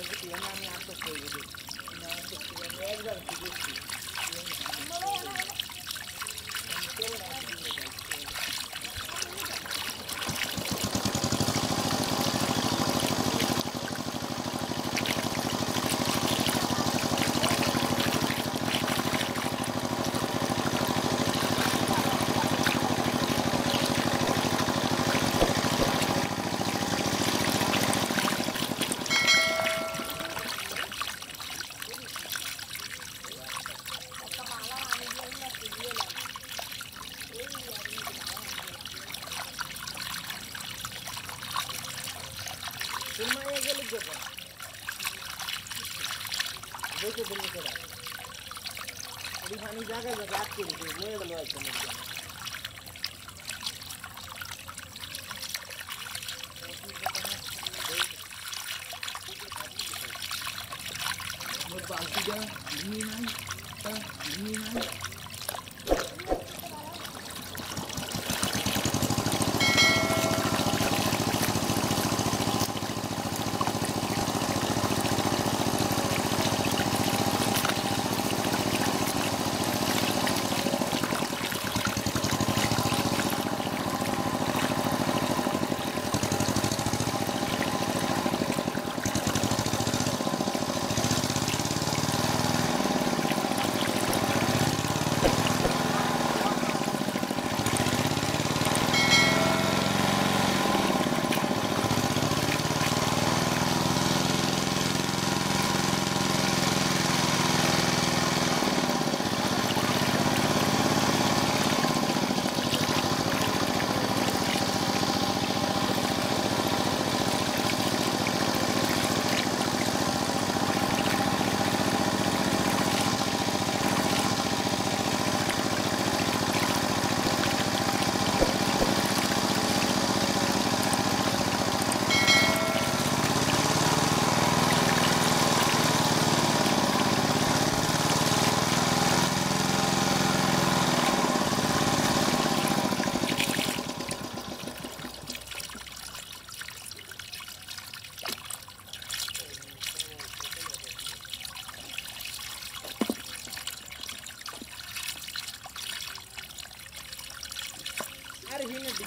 देखिए ना मैं आपको कोई भी एकदम सीधी देखो दिल्ली से थोड़ी पानी जाकर बात के लिए मैं डलवा समझ गया Hãy subscribe cho kênh Ghiền Mì Gõ Để không bỏ lỡ những video hấp dẫn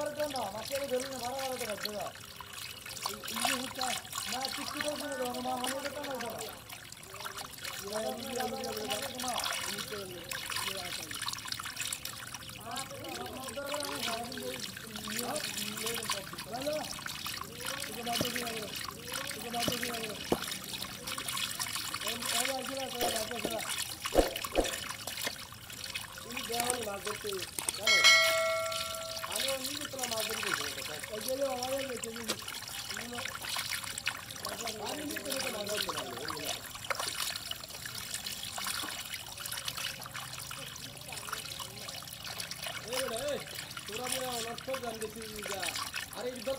ಬರುತ್ತಂದ ಮಕ್ಕಳು ಬೆರಳಿನ ಬರ ಬರುತ್ತೆ ಬರ್ತದ ಇಲ್ಲಿ ಹುಚ್ಚ ನಾ ಚಿಕ್ಕ ತೋರಿಸಿದ್ರು ಮಾ ಮನೆ ತಗೊಂಡು ಹೋಗೋಣ ದೇವರು ಭಾಗ್ಯಕ್ಕೆ तो अरे इधर